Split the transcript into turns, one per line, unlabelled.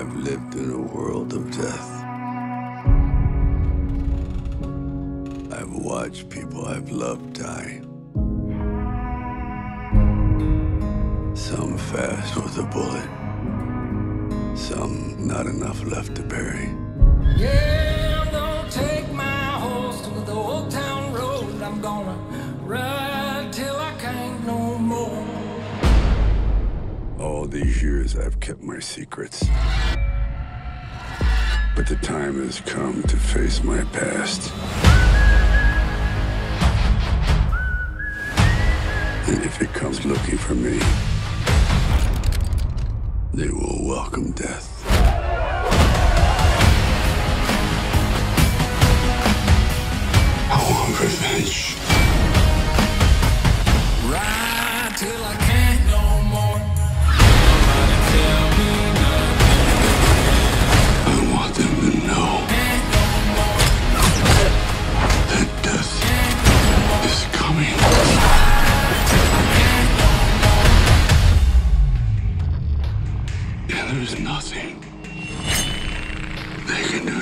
I've lived in a world of death. I've watched people I've loved die. Some fast with a bullet. Some not enough left to bury.
Yeah, I'm gonna take my horse to the old town road. I'm gonna ride till I can't no more.
All these years I've kept my secrets. But the time has come to face my past. And if it comes looking for me, they will welcome death. I want revenge. There's nothing they can do.